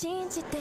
信じて